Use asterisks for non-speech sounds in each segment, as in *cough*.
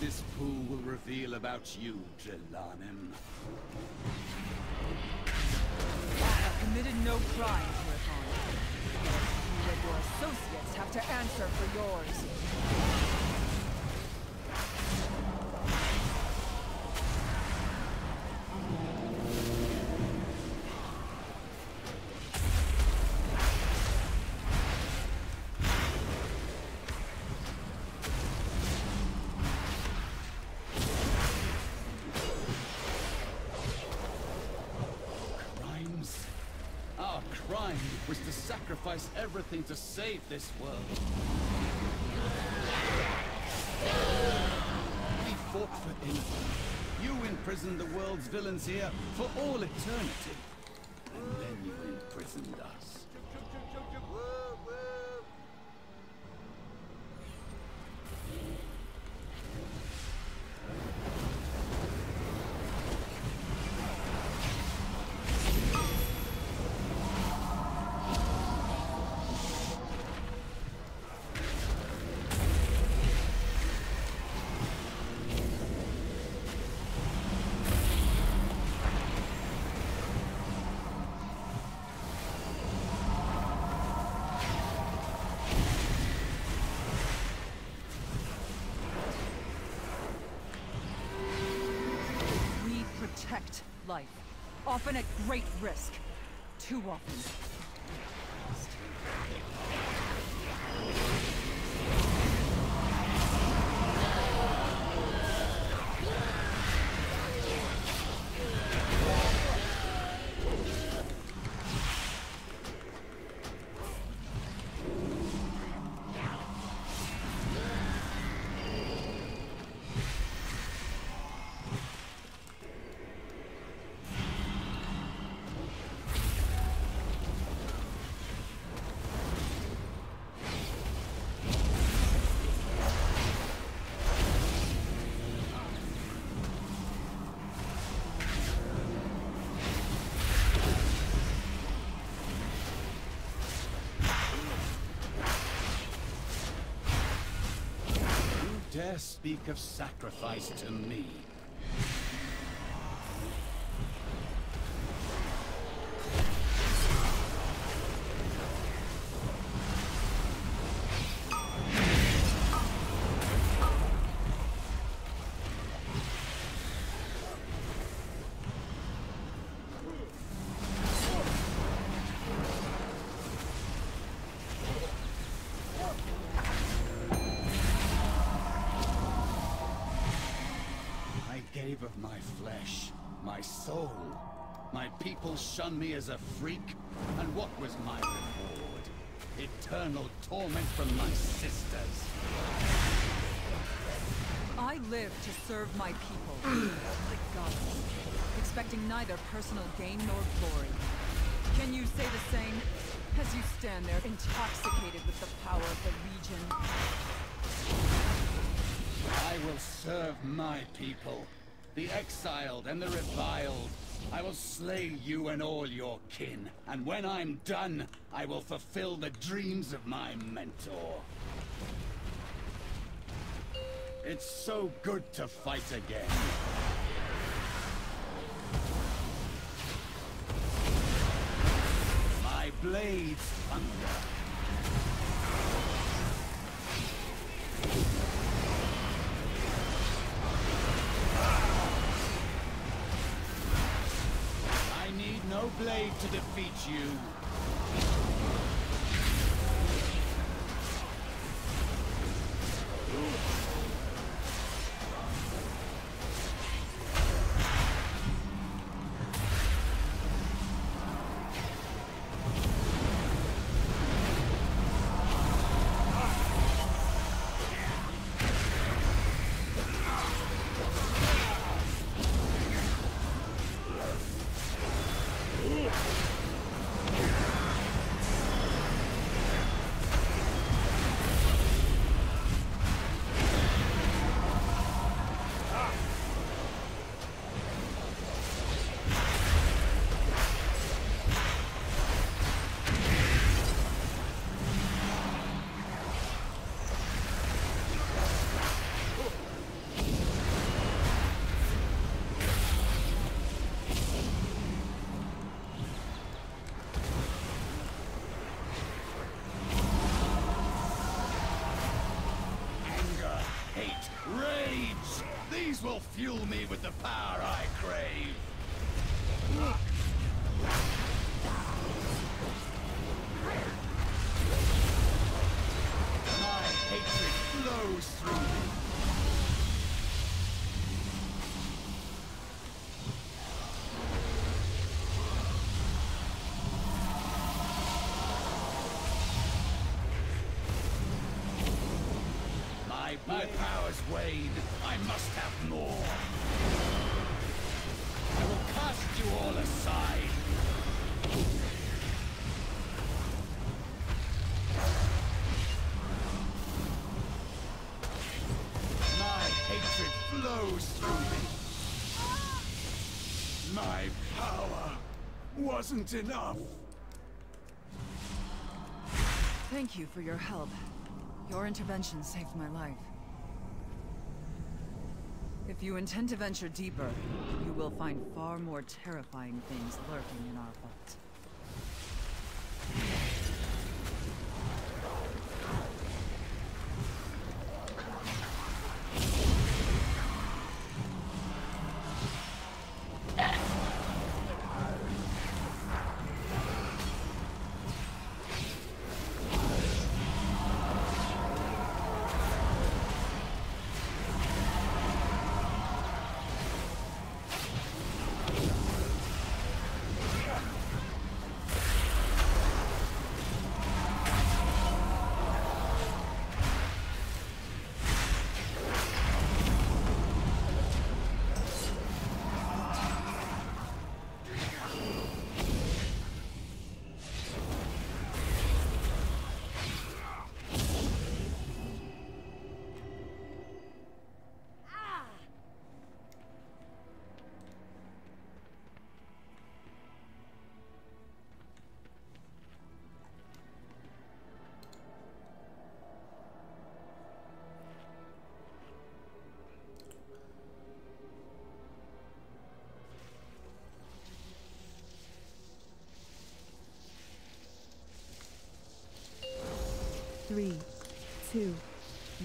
this pool will reveal about you, Drelanim. I have committed no crime, Tirathon. You and your associates have to answer for yours. Sacrifice everything to save this world. We fought for innocence. You imprisoned the world's villains here for all eternity. And then you imprisoned us. Life, often at great risk. Too often. Dare speak of sacrifice to me? Flesh, my soul. My people shun me as a freak, and what was my reward? Eternal torment from my sisters. I live to serve my people, *clears throat* my gods, expecting neither personal gain nor glory. Can you say the same? As you stand there, intoxicated with the power of the Legion. I will serve my people, the exiled and the reviled. I will slay you and all your kin, and when I'm done, I will fulfill the dreams of my mentor. It's so good to fight again. My blades thunder. Blade to defeat you. These will fuel me with the power I crave. My hatred flows through me. Wasn't enough. Thank you for your help. Your intervention saved my life. If you intend to venture deeper, you will find far more terrifying things lurking in our vault.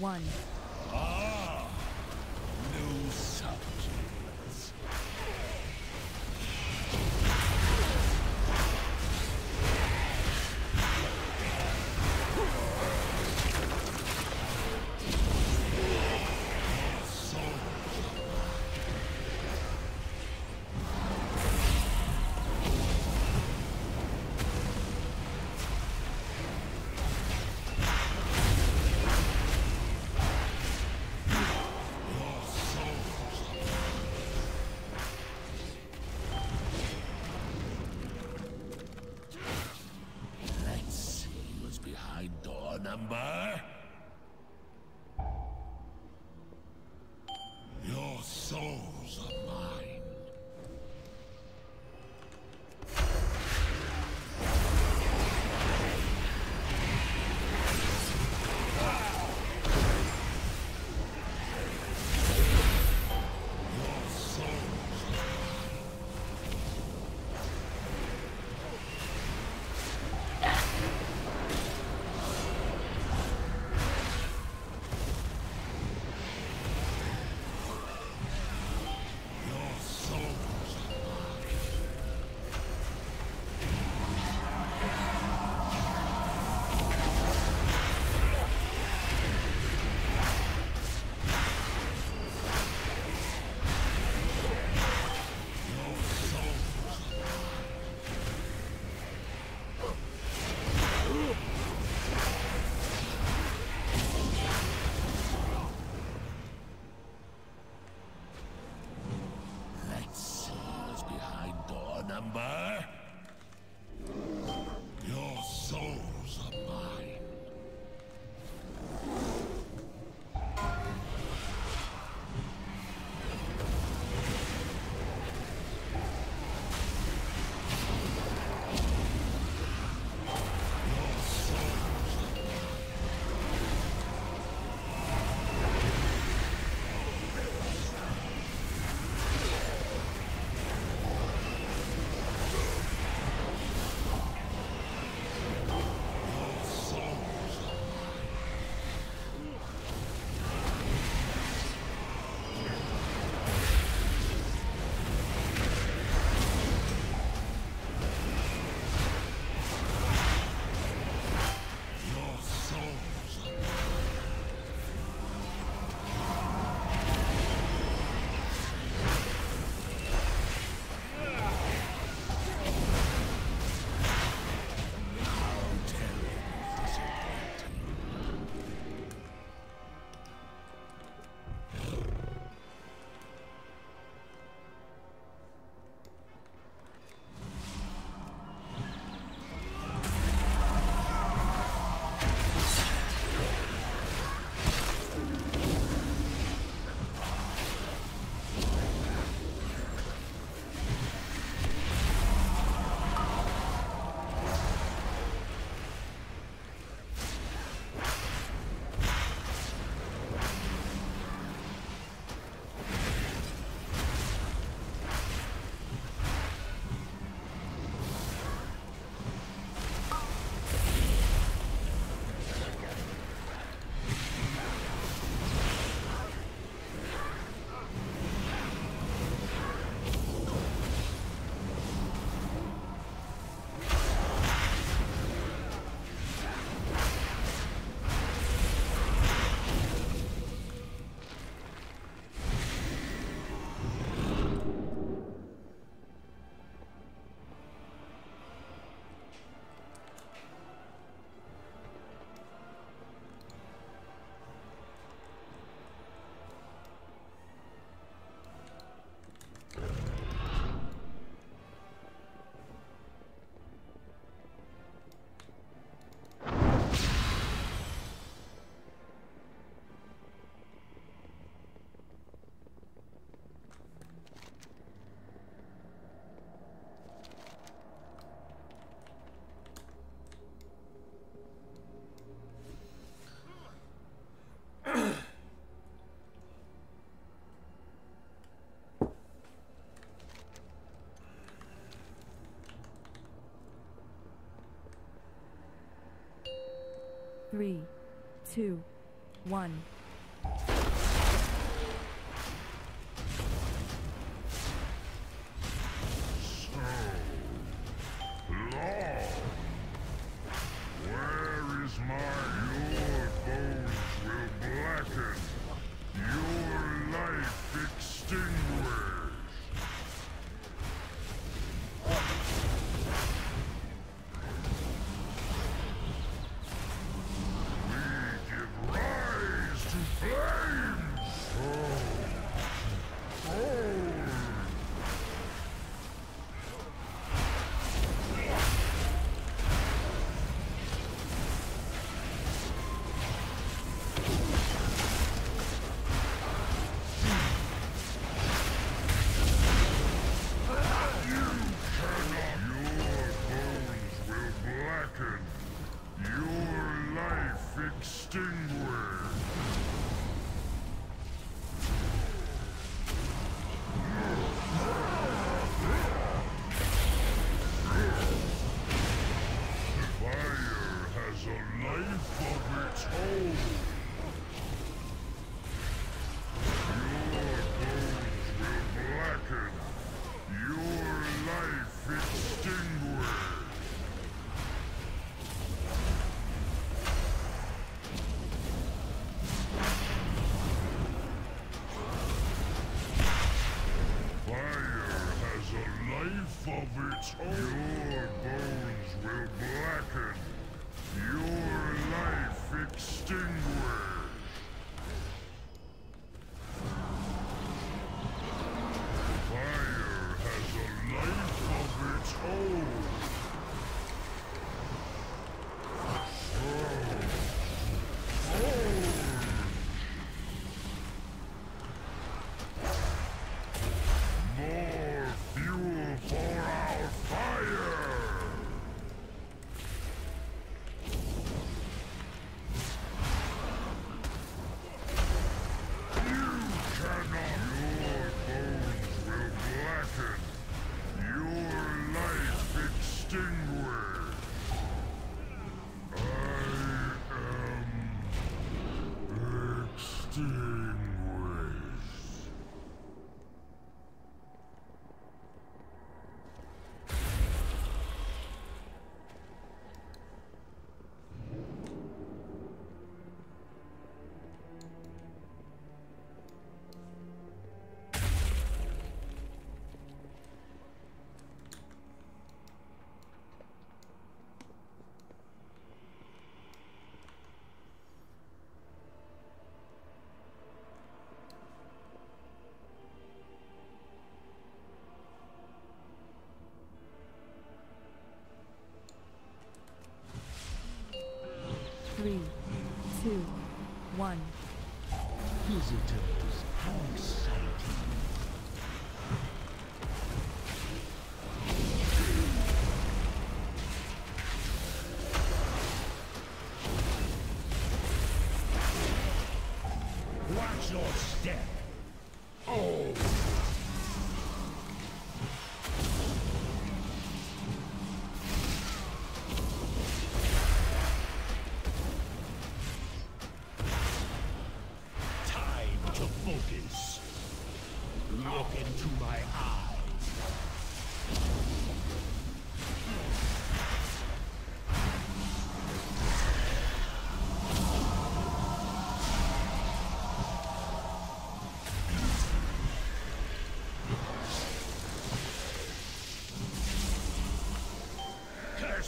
One. two, one. Three, two, one. Visitors, how exciting!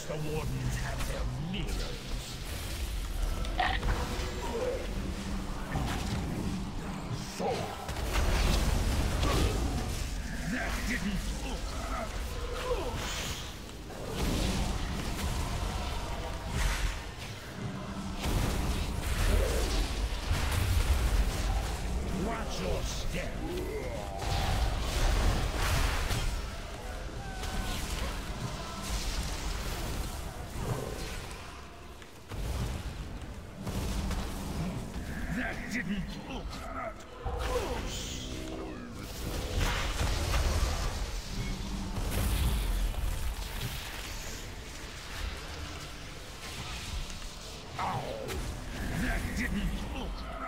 the Wardens have their meal. 见你一梦。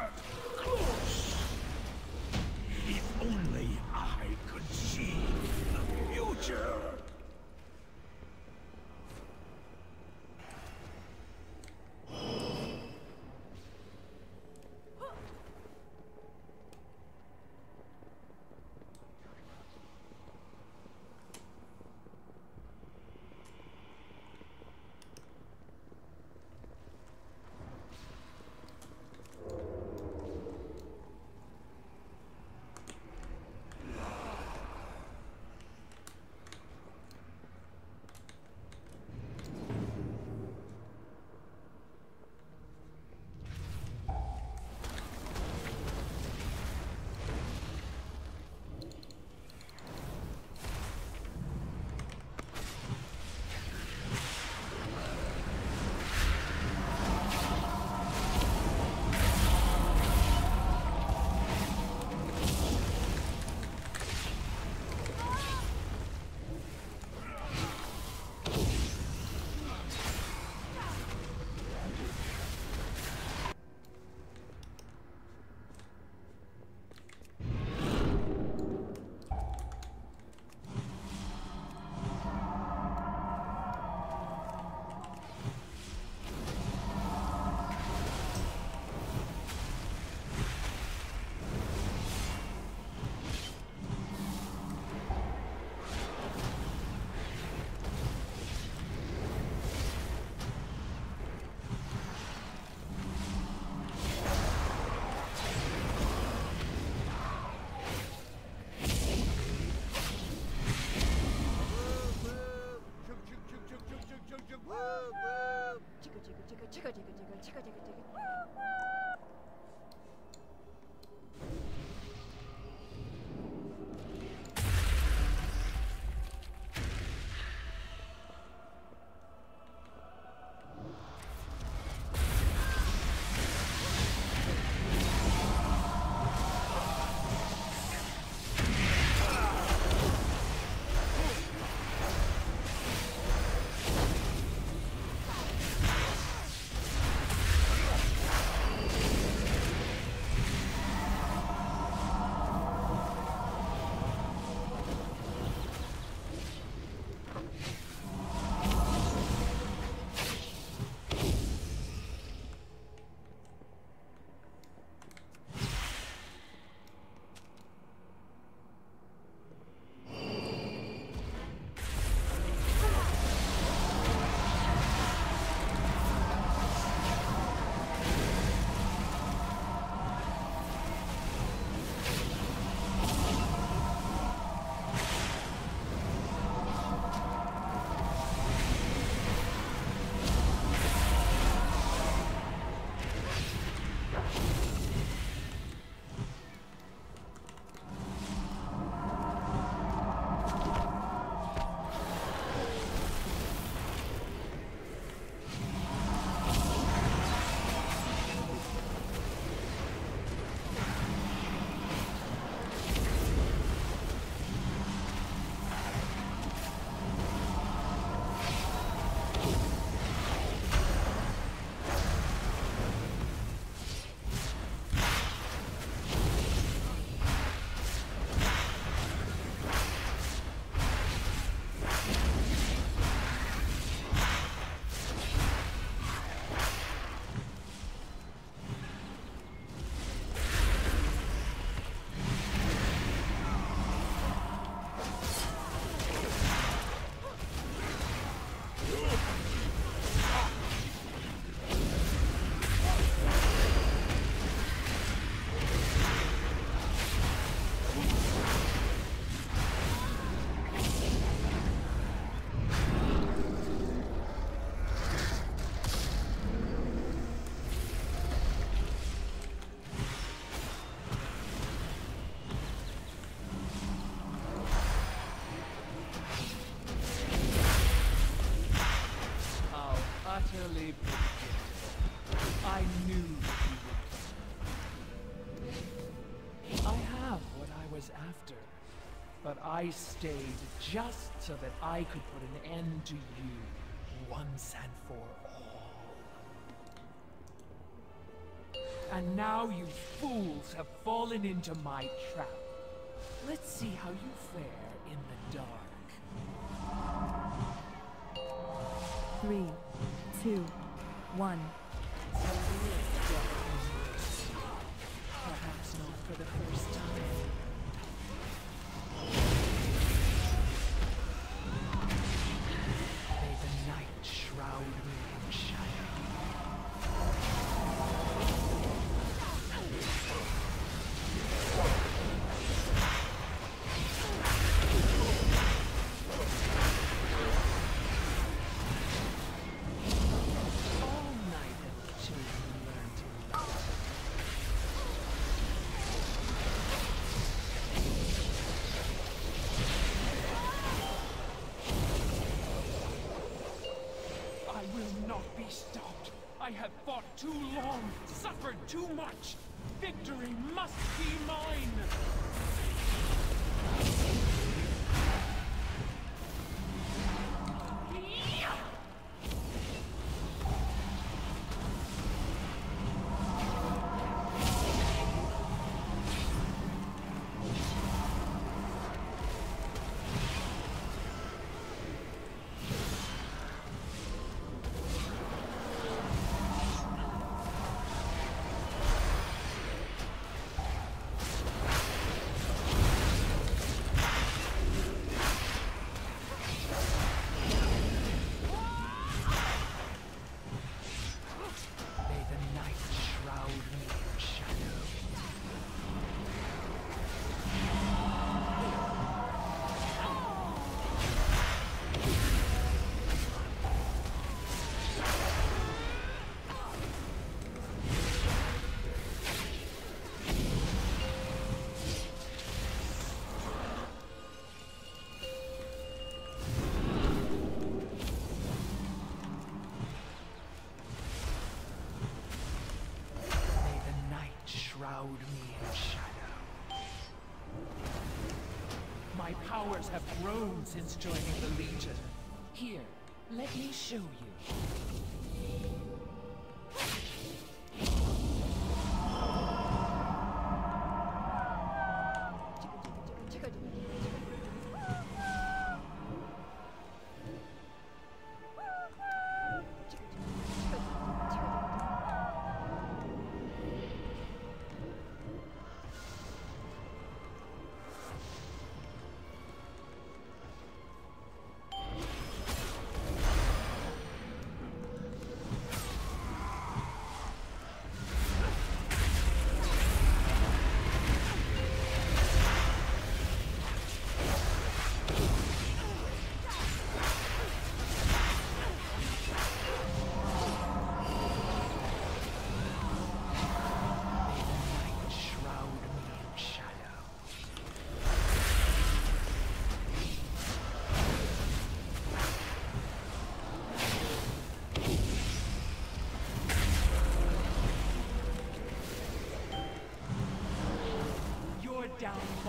チカチカチカ I stayed just so that I could put an end to you once and for all. And now you fools have fallen into my trap. Let's see how you fare in the dark. Three, two, one. A little darkness. Perhaps not for the will not be stopped. I have fought too long, suffered too much. Victory must be mine. Shroud me in shadow. My powers have grown since joining the Legion. Here, let me show you. Your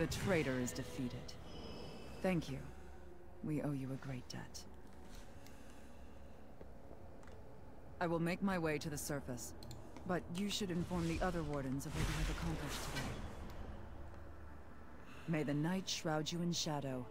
The traitor is defeated. Thank you. We owe you a great debt. I will make my way to the surface, but you should inform the other wardens of what you have accomplished today. May the night shroud you in shadow.